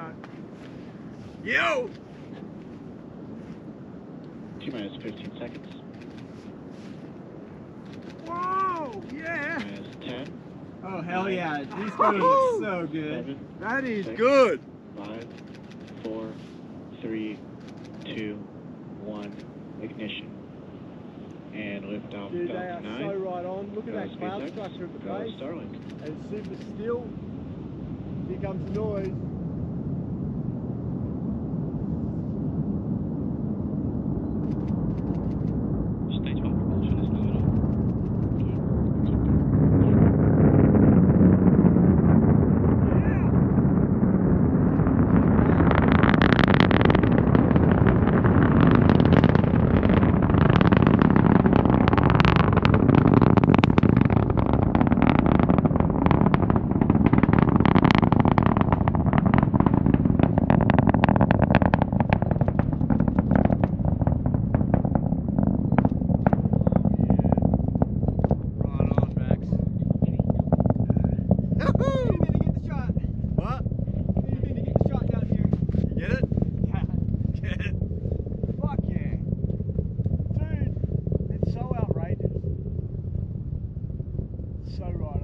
go. Yo! T minus 15 seconds. Whoa! Yeah! Minus 10, Oh hell yeah! These photos look so good. 7, That is Six. good. 5, 4, 3, 2, 1. Ignition. And lift off Dude, they are 9. so right on. Look at that cloud structure at the Go base. Starlink. And super still. Here comes the noise. Stage 1 propulsion is nominal. Right on, Max. You need to get the shot. What? You need to get the shot down here. You get it? Yeah. Get it? Fuck yeah. Dude, it's so outrageous. So right